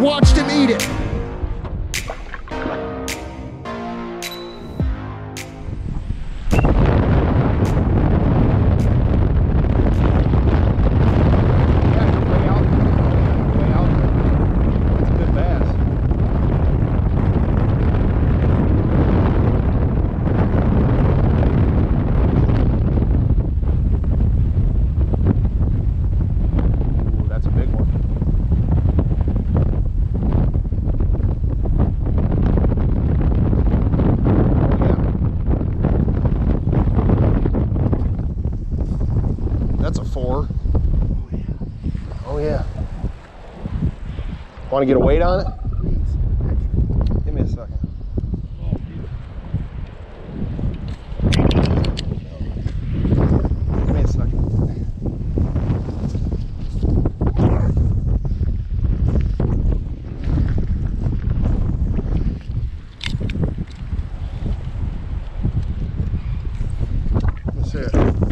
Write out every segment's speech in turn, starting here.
watched him eat it. Want to get a weight on it? Give me a second. Give me a second. That's it.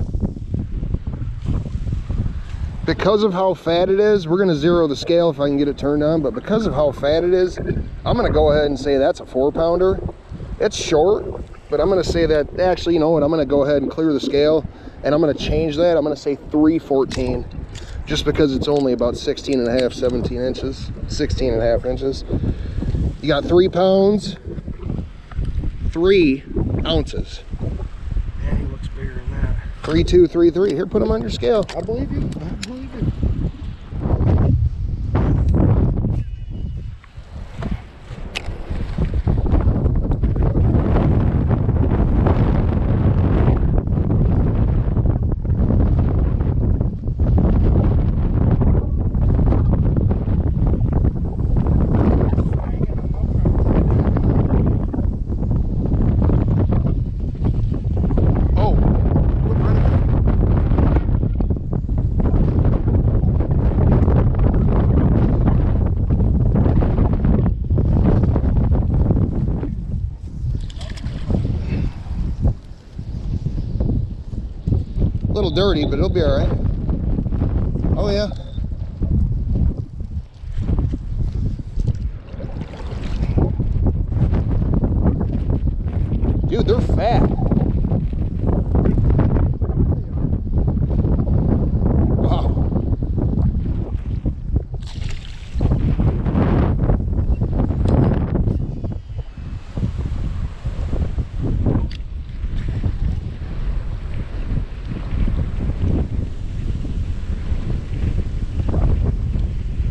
Because of how fat it is, we're gonna zero the scale if I can get it turned on, but because of how fat it is, I'm gonna go ahead and say that's a four pounder. It's short, but I'm gonna say that, actually, you know what, I'm gonna go ahead and clear the scale, and I'm gonna change that, I'm gonna say 314, just because it's only about 16 and a half, 17 inches, 16 and a half inches. You got three pounds, three ounces. Yeah, he looks bigger than that. Three, two, three, three. Here, put them on your scale. I believe you. I believe you. Oh, quit running. A little dirty, but it'll be all right. Oh yeah. Dude, they're fat. Wow.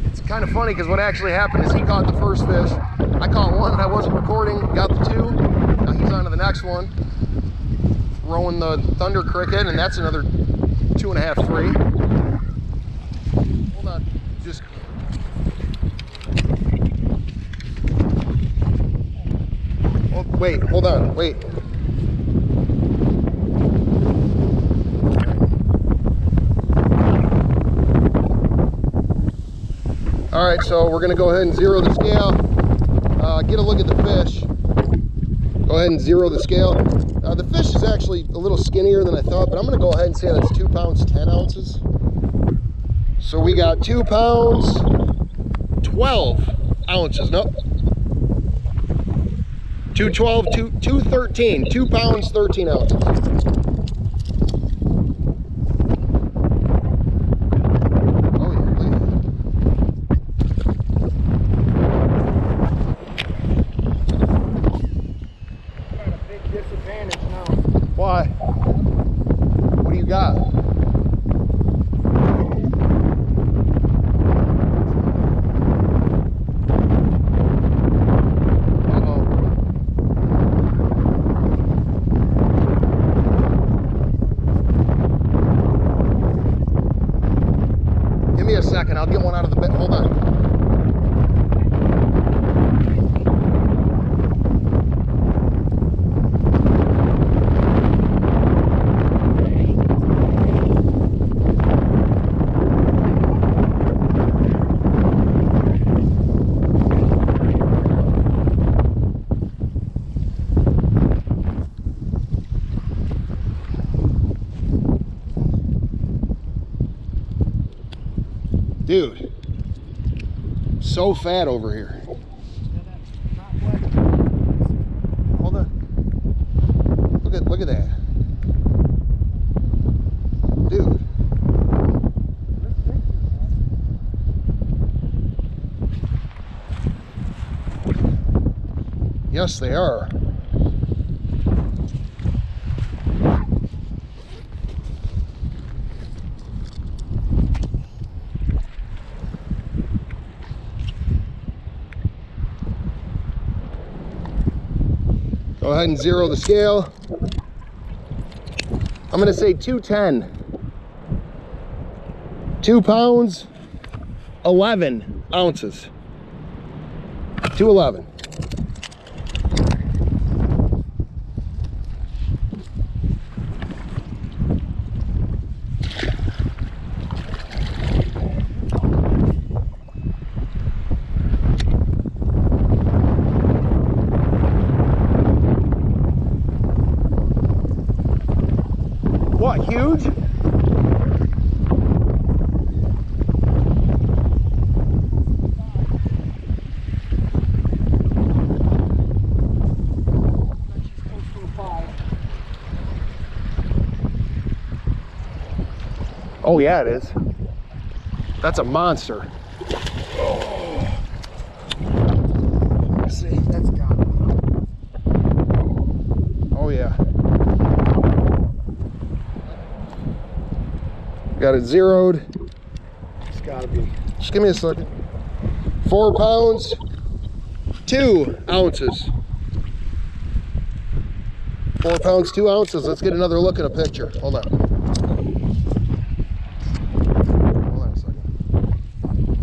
It's kind of funny because what actually happened is he caught the first fish. I caught one and I wasn't recording, got the two. Now he's on to the next one. Throwing the thunder cricket, and that's another two and a half, three. Hold on, just. Oh, wait, hold on, wait. All right, so we're gonna go ahead and zero the scale. Uh, get a look at the fish. Go ahead and zero the scale. Uh, the fish is actually a little skinnier than I thought, but I'm gonna go ahead and say that's two pounds, 10 ounces. So we got two pounds, 12 ounces, nope. 212, two, 213, two pounds, 13 ounces. Oh yeah, look at that. Got a big disadvantage now. Why? What do you got? Uh-oh. Give me a second. I'll get one out of the bed. Hold on. Dude, so fat over here. Hold on. Look at look at that. Dude. Yes, they are. Go ahead and zero the scale. I'm gonna say 210. Two pounds, 11 ounces. 211. What, huge? She's close to a five. Oh yeah, it is. That's a monster. Let's see, that's got. Oh yeah. Got it zeroed. It's got to be. Just give me a second. Four pounds, two ounces. Four pounds, two ounces. Let's get another look at a picture. Hold on. Hold on a second.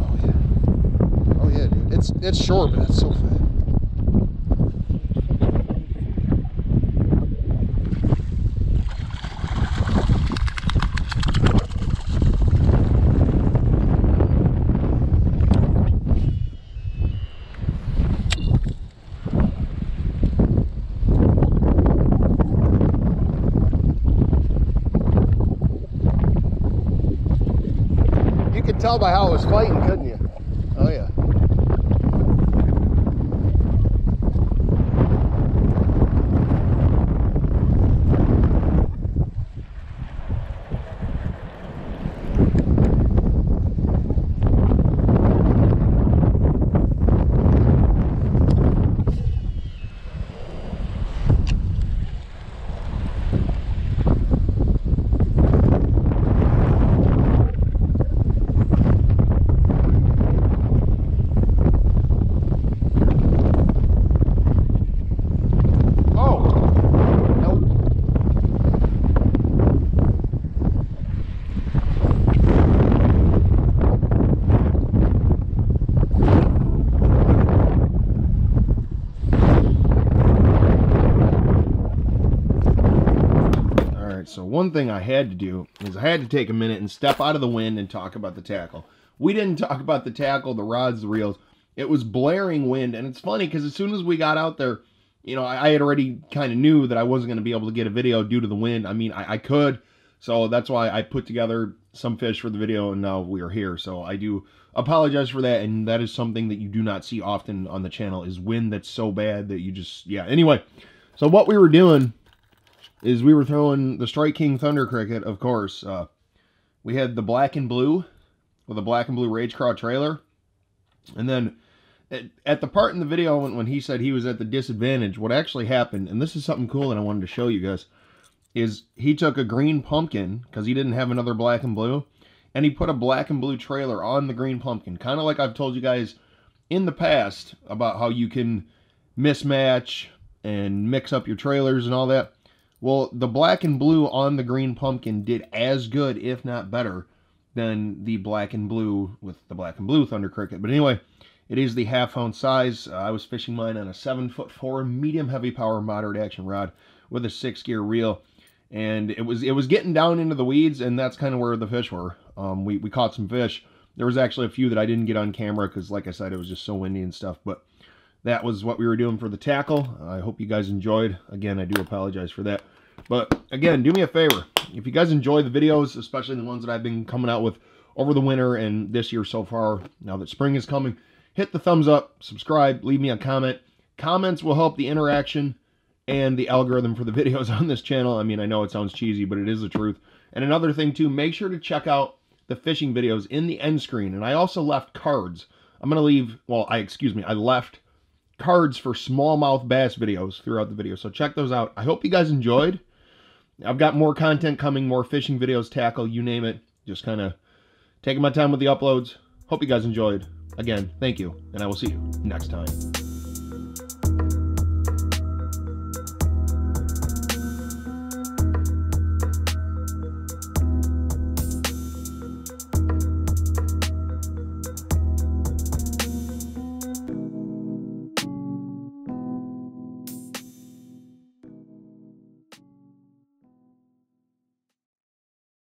Oh yeah. Oh yeah, dude. It's it's short, but it's so fat. You could tell by how it was fighting, couldn't you? Oh yeah. Oh. Nope. So one thing I had to do is I had to take a minute and step out of the wind and talk about the tackle. We didn't talk about the tackle, the rods, the reels. It was blaring wind, and it's funny because as soon as we got out there, you know, I, I had already kind of knew that I wasn't going to be able to get a video due to the wind. I mean, I, I could, so that's why I put together some fish for the video, and now we are here. So I do apologize for that, and that is something that you do not see often on the channel is wind that's so bad that you just, yeah. Anyway, so what we were doing is we were throwing the Strike King Thunder Cricket, of course. Uh, we had the black and blue with a black and blue Rage Craw trailer. And then at, at the part in the video when, when he said he was at the disadvantage, what actually happened, and this is something cool that I wanted to show you guys, is he took a green pumpkin, because he didn't have another black and blue, and he put a black and blue trailer on the green pumpkin. Kind of like I've told you guys in the past about how you can mismatch and mix up your trailers and all that. Well, the black and blue on the green pumpkin did as good, if not better, than the black and blue with the black and blue Thunder Cricket. But anyway, it is the half ounce size. Uh, I was fishing mine on a seven foot four medium heavy power moderate action rod with a six gear reel, and it was it was getting down into the weeds, and that's kind of where the fish were. Um, we we caught some fish. There was actually a few that I didn't get on camera because, like I said, it was just so windy and stuff. But that was what we were doing for the tackle. I hope you guys enjoyed. Again, I do apologize for that. But again, do me a favor. If you guys enjoy the videos, especially the ones that I've been coming out with over the winter and this year so far, now that spring is coming, hit the thumbs up, subscribe, leave me a comment. Comments will help the interaction and the algorithm for the videos on this channel. I mean, I know it sounds cheesy, but it is the truth. And another thing too, make sure to check out the fishing videos in the end screen. And I also left cards. I'm going to leave, well, I, excuse me, I left cards for smallmouth bass videos throughout the video. So check those out. I hope you guys enjoyed. I've got more content coming, more fishing videos, tackle, you name it. Just kind of taking my time with the uploads. Hope you guys enjoyed. Again, thank you, and I will see you next time.